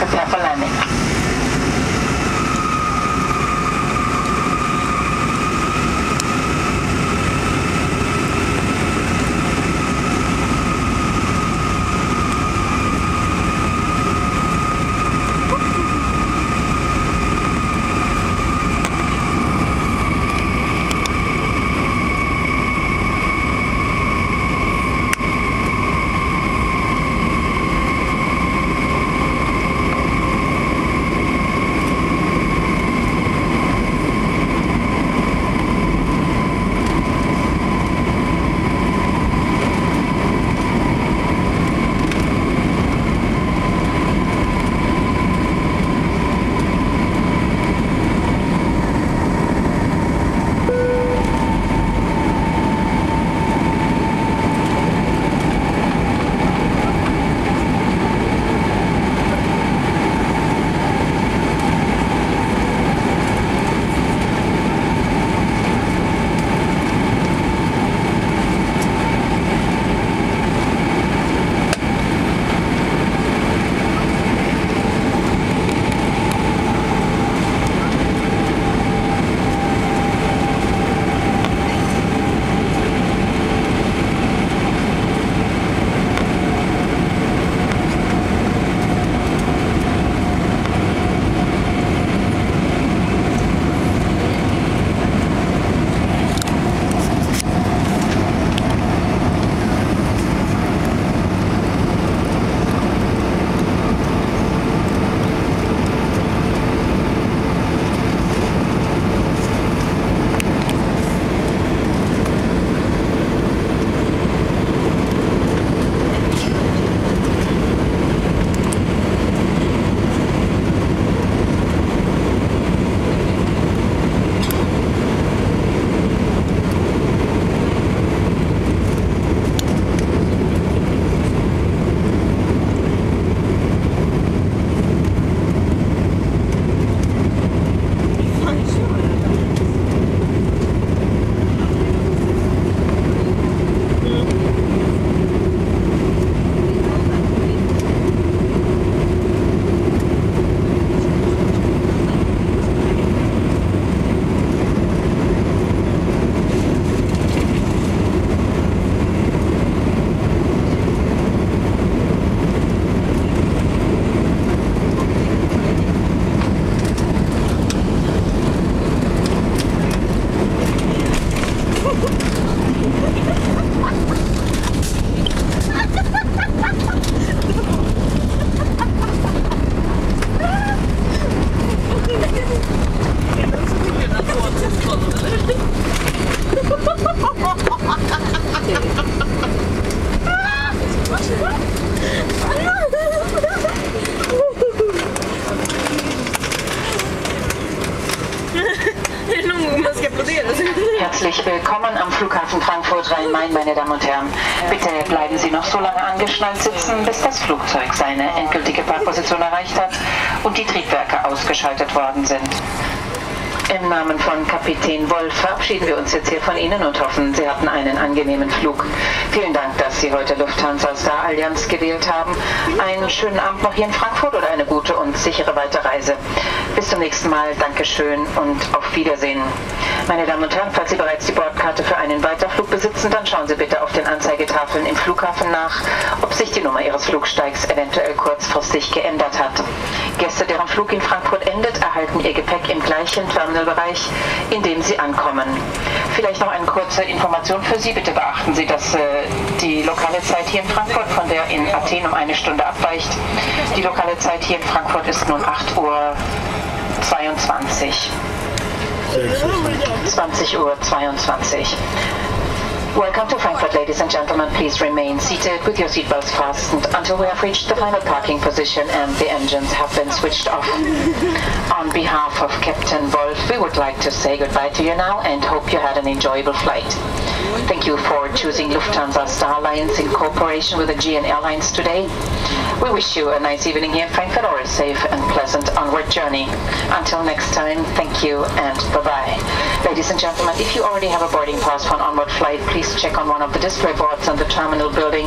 他才不来呢。willkommen am Flughafen Frankfurt Rhein-Main, meine Damen und Herren. Bitte bleiben Sie noch so lange angeschnallt sitzen, bis das Flugzeug seine endgültige Parkposition erreicht hat und die Triebwerke ausgeschaltet worden sind. Im Namen von Kapitän Wolf verabschieden wir uns jetzt hier von Ihnen und hoffen, Sie hatten einen angenehmen Flug. Vielen Dank, dass Sie heute Lufthansa Star Allianz gewählt haben. Einen schönen Abend noch hier in Frankfurt oder eine gute und sichere Weiterreise. Bis zum nächsten Mal. Dankeschön und auf Wiedersehen. Meine Damen und Herren, falls Sie bereits die Bordkarte für einen Weiterflug besitzen, dann schauen Sie bitte auf den Anzeigetafeln im Flughafen nach, ob sich die Nummer Ihres Flugsteigs eventuell kurzfristig geändert hat. Gäste, deren Flug in Frankfurt endet, erhalten ihr Gepäck im gleichen Terminal Bereich, in dem Sie ankommen. Vielleicht noch eine kurze Information für Sie. Bitte beachten Sie, dass äh, die lokale Zeit hier in Frankfurt von der in Athen um eine Stunde abweicht. Die lokale Zeit hier in Frankfurt ist nun 8 Uhr 22. 20 Uhr 22. Welcome to Frankfurt, ladies and gentlemen. Please remain seated with your seatbelts fastened until we have reached the final parking position and the engines have been switched off. On behalf of Captain Wolf, we would like to say goodbye to you now and hope you had an enjoyable flight. Thank you for choosing Lufthansa Star Alliance in cooperation with the Aegean Airlines today. We wish you a nice evening here in Frankfurt or a safe and pleasant onward journey. Until next time, thank you and bye-bye. Ladies and gentlemen, if you already have a boarding pass for an onward flight, please check on one of the display boards on the terminal building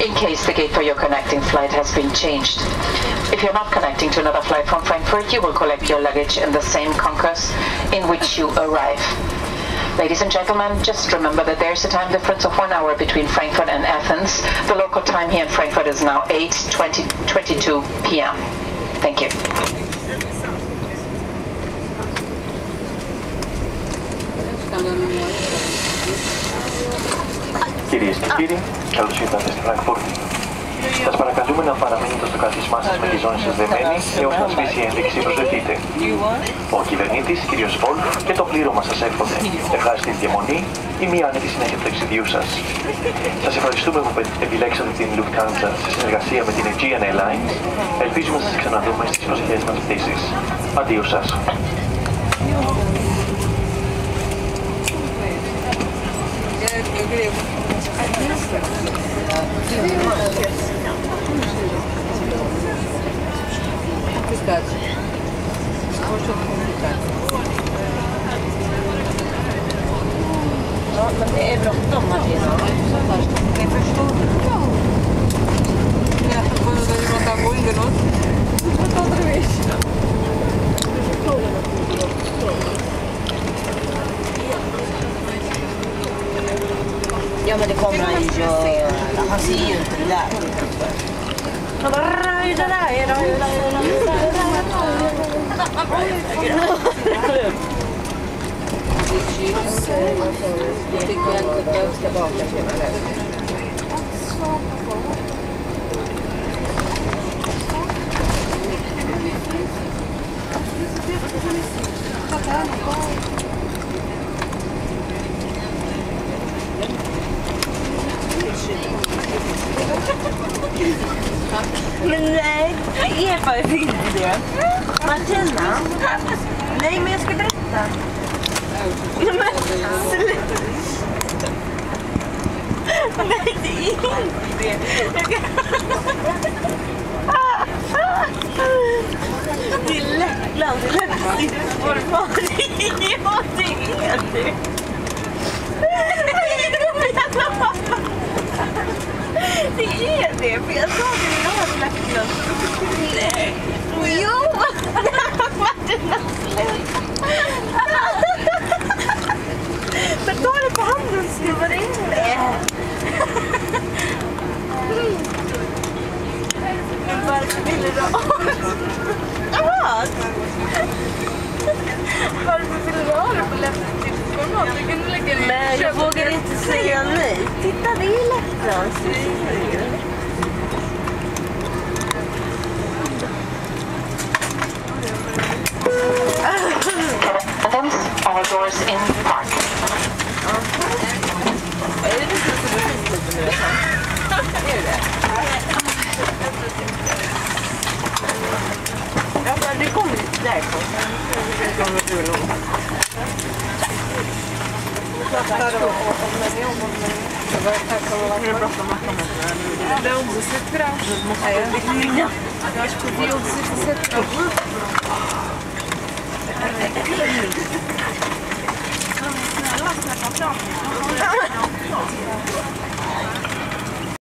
in case the gate for your connecting flight has been changed. If you're not connecting to another flight from Frankfurt, you will collect your luggage in the same concourse in which you arrive. Ladies and gentlemen, just remember that there's a time difference of one hour between Frankfurt and Athens. The local time here in Frankfurt is now 8.22 20, p.m. Thank you. Κυρίες και κύριοι, καλώς ήρθατε στη Φραγκφούρτη. Σας παρακαλούμε να παραμείνετε στο καθίσμά σας με τη ζώνη σας δεμένη έως να σβήσει η ένδειξη προσδεθείτε. Ο κυβερνήτης, κ. Βόλφ και το πλήρωμα σας εύχονται ευχάριστη διαμονή ή μια άνετη συνέχεια του ταξιδιού σας. Σας ευχαριστούμε που επιλέξατε την Lufthansa σε συνεργασία με την Aegean Airlines. Ελπίζουμε να σας ξαναδούμε στις προσεχές μας πτήσεις. Αντίο σας. Complicado. Poxa, complicado. No, mas é bronco, toma, Jag tycker att jag ska baka hela vägen. Men nej, Eva är inte det. Martina. Nej, men jag ska berätta. Ja, men sluta. Nej, det är inte det. Det är Lettland, det är Lettland. Var det är, Ja, det är det. inte ge det, för jag sa det när jag ha slaktmjölk så då. Jo! Martina, Men ta det på handen och se in det. Mm. Men varför ville du ha cars in the park. Ja, det kommer o därifrån. Det kommer du nog. Да, é за сетра. А я que Я аж. 上去，从上去，从，